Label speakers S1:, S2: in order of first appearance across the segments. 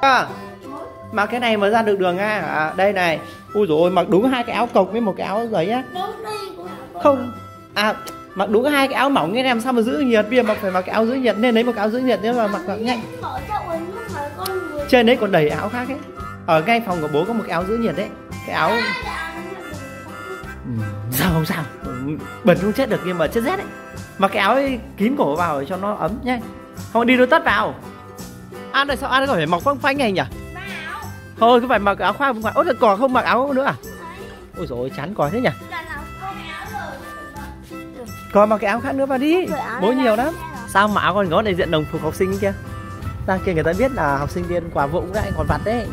S1: à, mặc cái này mới ra được đường à, à đây này. Ui rồi mặc đúng hai cái áo cộc với một cái áo giấy á. Không. À mặc đúng hai cái áo mỏng như em sao mà giữ nhiệt? Bây giờ mặc phải mặc cái áo giữ nhiệt nên lấy một cái áo giữ nhiệt nếu mà mặc nhanh. Trên đấy còn đầy áo khác ấy. Ở ngay phòng của bố có một cái áo giữ nhiệt đấy. Cái áo sao không sao bẩn không chết được nhưng mà chết rét đấy mặc cái áo ấy, kín cổ vào để cho nó ấm nhé không đi đôi tất vào. Ăn rồi sao ăn có phải mặc phăng phanh này nhỉ? Thôi cứ phải mặc áo khoác ngoài ốt là cò không mặc áo nữa à? Ôi rồi chán cò thế nhỉ? Còn mặc cái áo khác nữa vào đi. Bố nhiều lắm. sao mà áo còn có đại diện đồng phục học sinh kia? Ra kia người ta biết là học sinh viên quả vụng đấy còn vặt đấy.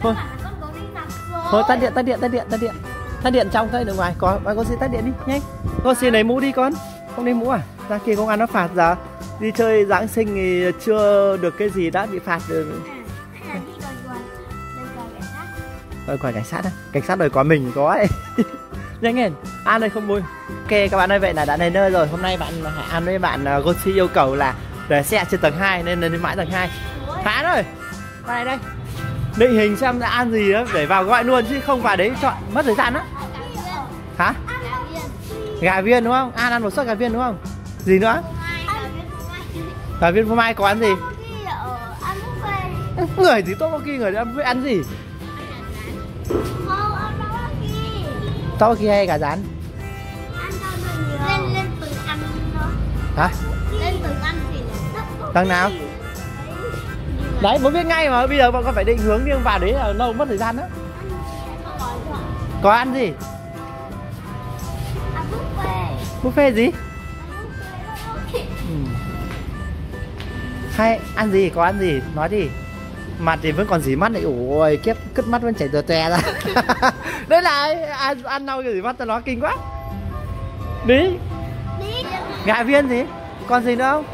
S1: Thôi thôi tắt điện tắt điện tắt điện tắt điện tắt điện trong thôi đừng ngoài. Có bạn con xin tắt điện đi nhanh con xin lấy mũ đi con. Không lấy mũ à? Ra kia công an nó phạt giờ. Đi chơi giáng sinh thì chưa được cái gì đã bị phạt rồi đòi quả cảnh sát. Á? Cảnh sát đòi quả mình có ấy. Nhanh lên. An ơi không vui. Ok các bạn ơi vậy là đã đến nơi rồi. Hôm nay bạn an với bạn Gosi yêu cầu là để xe trên tầng 2 nên lên mãi tầng 2 Hán ơi Qua đây đây. Định hình xem đã ăn gì đó để vào gọi luôn chứ không vào đấy chọn mất thời gian đó Hả? Gà viên đúng không? An ăn một suất gà viên đúng không? Gì nữa? Gà viên phô mai có ăn gì? Người thì kia người ăn ăn gì? tao kia hay gà rán?
S2: Lên lên từng ăn nó
S1: Hả?
S2: Lên từng ăn thì
S1: Tầng nào? Đấy, bố biết ngay mà bây giờ bọn con phải định hướng đi vào đấy là lâu mất thời gian đó Có ăn gì?
S2: Buffet
S1: gì? Ừ. Hay ăn gì? Có ăn gì? Nói đi Mặt thì vẫn còn dí mắt này Ôi kiếp cứt mắt vẫn chảy tè tè ra Đấy là ăn, ăn lau cái dí mắt tao nó kinh quá Đi Gà viên gì? Còn gì nữa không?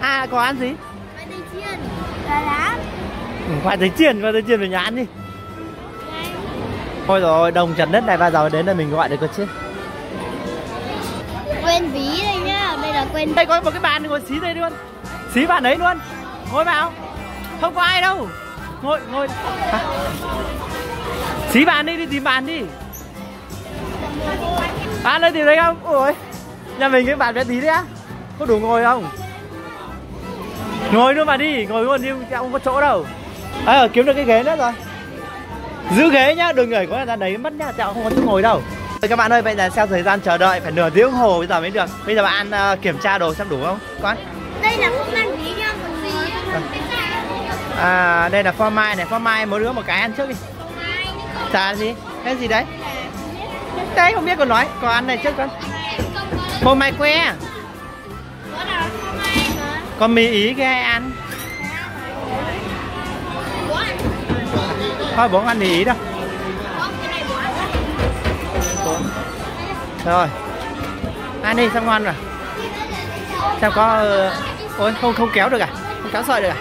S1: À có ăn gì?
S2: Khoai tây chiên Gà rán
S1: Ừ, khoai tây chiên, khoai tây chiên về nhà ăn đi Thôi rồi, đồng trần đất này bao giờ đến là mình gọi được cơ chứ
S2: Quên ví đây nhá. Đây là quên
S1: Đây có một cái bàn ngồi xí đây luôn. Xí bàn đấy luôn. Ngồi vào. Không có ai đâu. Ngồi, ngồi. À. Xí bàn đi, đi tìm bàn đi. À, lên tìm đấy không? Ôi Nhà mình cái bàn bé tí đấy á. Có đủ ngồi không? Ngồi luôn mà đi, ngồi luôn nhưng không có chỗ đâu. À, kiếm được cái ghế nữa rồi. Giữ ghế nhá, đừng để có người ta đấy mất nhá, chào không có chỗ ngồi đâu các bạn ơi, bây giờ theo thời gian chờ đợi phải nửa tiếng hồ bây giờ mới được. Bây giờ bạn uh, kiểm tra đồ xem đủ không? Con.
S2: Đây là không ăn ví nha Còn gì
S1: À, đây là pho mai này, pho mai mỗi đứa một cái ăn trước đi. Ăn gì? Cái gì đấy? Đấy, không biết còn nói, còn ăn này trước con. Phô mai que
S2: là
S1: Còn mì ý cái ai ăn?
S2: Ăn.
S1: Thôi bố ăn mì ý đâu rồi. Ăn đi, xong ngon rồi. Sao có... Ờ, ôi, không không kéo được à? Không kéo sợi được à?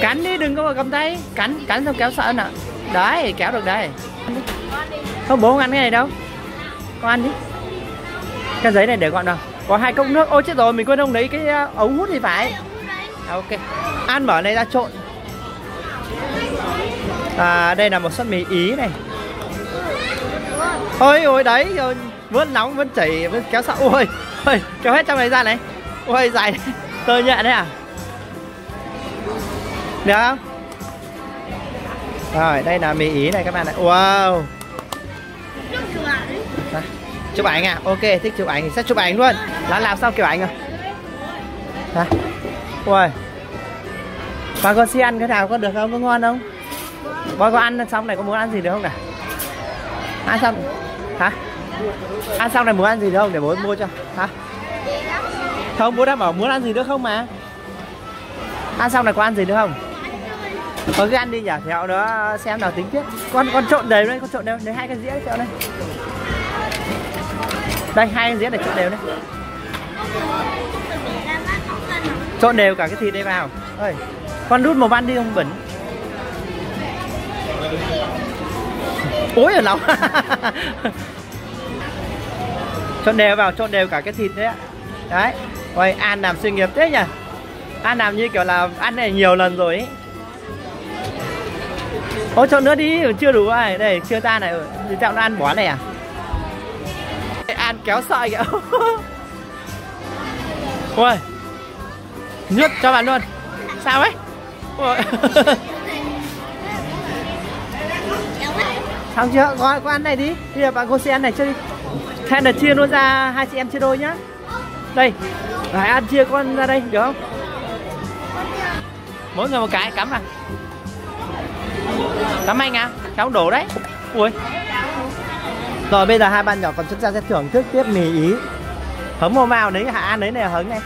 S1: Cắn. Đi, đừng có mà cầm tay. Cắn, cắn xong kéo sợi nè. Đấy, kéo được đây Không, bố không ăn cái này đâu. Con ăn đi. Cái giấy này để gọn đâu. Có hai cốc nước. Ôi chết rồi, mình quên không lấy cái ờ, ống hút thì phải. À, Ok. Ăn mở này ra trộn. À, đây là một suất mì ý này. Ôi ôi, đấy rồi vẫn nóng vẫn chảy vẫn kéo sạo ôi ôi, kéo hết trong này ra này. Ôi, dài tơ nhẹ đấy à? Được không? Rồi, đây là mì ý này các bạn này wow. Chụp ảnh à? Ok, thích chụp ảnh thì sẽ chụp ảnh luôn. Nó làm sao kiểu ảnh à hả? Ui bà con xin ăn cái nào có được không? Có ngon không? Bói có ăn xong này có muốn ăn gì được không cả? Ăn xong hả? Ăn xong này muốn ăn gì nữa không? Để bố mua cho. Hả? Không, bố đã bảo muốn ăn gì nữa không mà? Ăn xong này có ăn gì nữa không? Có cái ăn đi nhỉ? Theo đó xem nào, tính tiếp. Con con trộn đều đây, con trộn đều. Lấy hai cái dĩa cho đây đây, hai cái dĩa để trộn đều đây. Trộn đều cả cái thịt đây vào. Ơi con đút một van đi không bẩn? Cối ở lòng trộn đều vào trộn đều cả cái thịt đấy ạ đấy ôi an làm chuyên nghiệp thế nhỉ an làm như kiểu là ăn này nhiều lần rồi ấy Ôi trộn nữa đi, chưa đủ ai. Đây, chưa ta này. Ừ, thì chọn nó ăn bỏ này à? Ăn kéo sợi kìa. Ôi. Nhút cho bạn luôn. Sao ấy? Ôi. Xong chưa? Có, qua ăn này đi. Bây giờ bạn cô sẽ ăn này chưa đi. Hay là chia luôn ra hai chị em chia đôi nhá. Đây. Rồi ăn chia con ra đây, được không? Mỗi người một cái cắm à. Cắm anh à? Cháu đổ đấy. Ui. Rồi bây giờ hai bạn nhỏ còn chúng ta sẽ thưởng thức tiếp mì ý. hấm mồm vào đấy, Hạ An đấy này hứng này.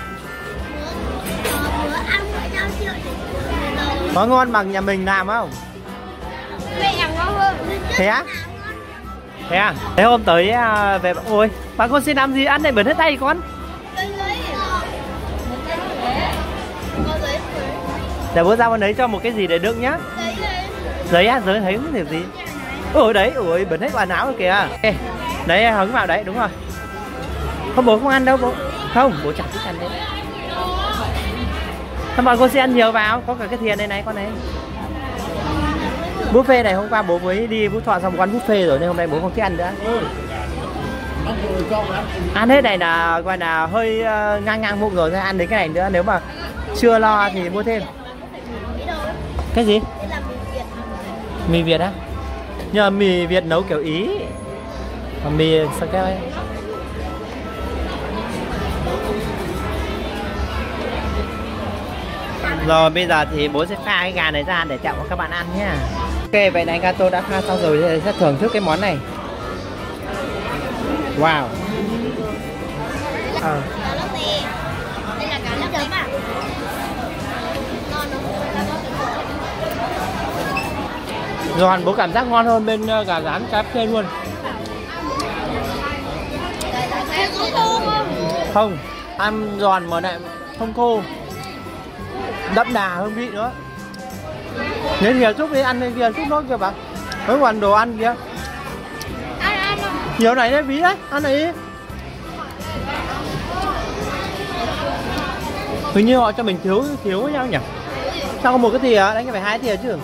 S1: Có ngon bằng nhà mình làm không? Thế á? Thế à? Thế hôm tới à, về ôi, bà con xin làm gì ăn này bẩn hết tay con. Để bố ra con lấy cho một cái gì để đựng nhá. Giấy á, giấy thấy không điều gì. Ôi đấy, ôi bẩn hết quần áo rồi kìa. Ê, đấy hứng vào đấy, đúng rồi. Không bố không ăn đâu bố. Không, bố chẳng thích ăn đấy. Thôi mọi cô sẽ ăn nhiều vào, có cả cái thìa đây này con này. Buffet này hôm qua bố mới đi Phú Thọ xong quán buffet rồi nên hôm nay bố không thích ăn nữa. Ăn hết này là, gọi là hơi ờ, ngang ngang bụng rồi nên ăn đến cái này nữa, nếu mà chưa lo thì mua thêm. Cái gì? Mì Việt á? nhờ mì Việt nấu kiểu Ý Còn mì, sao kêu ấy Rồi, bây giờ thì bố sẽ pha cái gà này ra để chạm cho các bạn ăn nhé. Ok vậy này gato đã pha xong rồi sẽ thưởng thức cái món này Wow à.
S2: Cá?
S1: Giòn bố cảm giác ngon hơn bên ờ, gà rán KFC luôn
S2: Em có khô không?
S1: Không Ăn giòn mà lại không khô Đậm đà hương vị nữa Nếu thìa xúc đi ăn thìa xúc nó kìa bạn Mấy quần đồ ăn kìa.
S2: Ăn ăn?
S1: Nhiều này đấy ví đấy Ăn này đi Hình như họ cho mình thiếu thiếu với nhau nhỉ? Sao có một cái thìa đánh phải hai thìa chứ?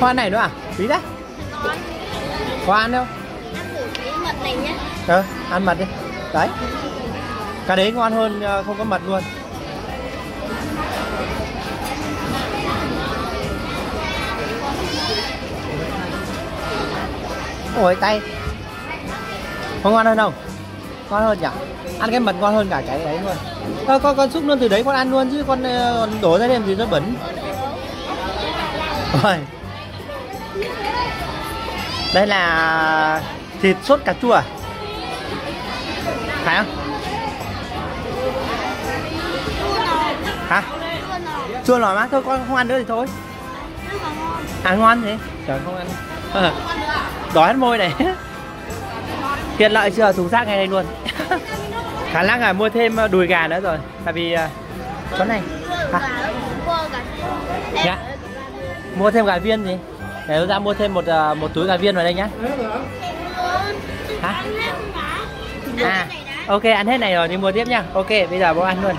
S1: Hoa này nữa à? Ví đấy. Có ăn đâu
S2: Ăn thử mật này nhé
S1: Ờ, ăn mật đi. Đấy. Cái đấy ngon hơn ờ, không có mật luôn Ôi tay Có ngon hơn không? Ngon hơn nhỉ? Ăn cái mật ngon hơn cả cái đấy luôn Ờ, con, con xúc luôn từ đấy con ăn luôn chứ con còn đổ ra thêm thì nó bẩn Rồi Đây là thịt sốt cà chua à? Phải không? Hả? Chua nổi má thôi con không ăn nữa thì thôi À ngon thế? Trời không ăn Đói hết môi này Tiện lợi chưa? Thùng rác ngay đây luôn Khả năng là mua thêm ờ, đùi gà nữa rồi Tại vì ờ, chỗ này à. Dạ. Mua thêm gà viên gì? Để tôi ra mua thêm một ờ, một túi gà viên vào đây nhá Hả? À, ok ăn hết này rồi thì mua tiếp nha. Ok, bây giờ bố ăn luôn.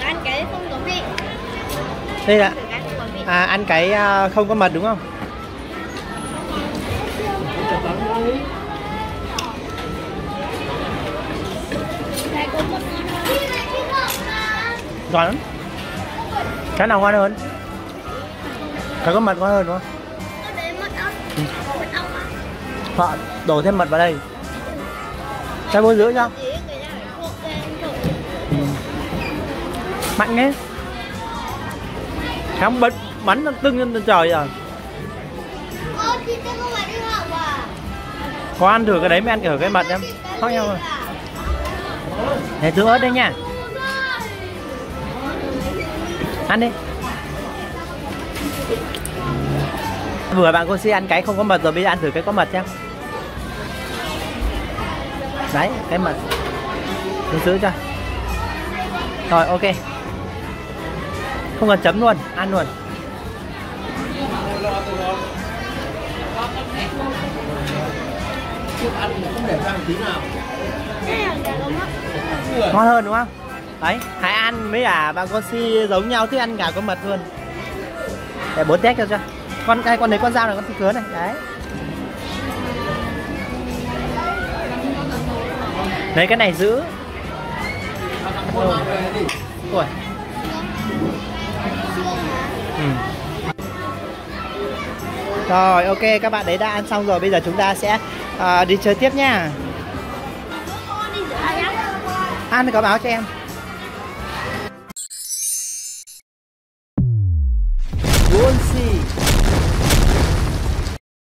S2: Ăn cái không có vị
S1: Đây là à, ăn cái không có mật đúng không? Ngon lắm. Cái nào ngon hơn? Cái có mật ngon hơn, đúng không? Họ đổ thêm mật vào đây. Cho
S2: vô giữa nhá
S1: Mạnh nhé Khám bắn bắn nó tưng lên trên trời rồi. Có ăn thử cái đấy mới ăn thử cái mật em. Khác nhau rồi. Để thử ớt đây nha. Ăn đi. Vừa bạn cô si ăn cái không có mật rồi bây giờ ăn thử cái có mật nhá. Đấy, cái mật. Tôi giữ cho. Rồi ok. Không cần chấm luôn, ăn luôn.
S3: Trước ăn không để răng tí nào.
S1: Ngon hơn đúng không đấy Hải An mới à bạn con si giống nhau thích ăn gà con mật luôn để bố test cho cho con cái con đấy con dao này con thịt cứa này đấy lấy cái này giữ
S3: Con.
S1: Ui. Ừ. Rồi ok các bạn đấy đã ăn xong rồi bây giờ chúng ta sẽ à, đi chơi tiếp nha
S2: ăn
S1: thì có báo cho em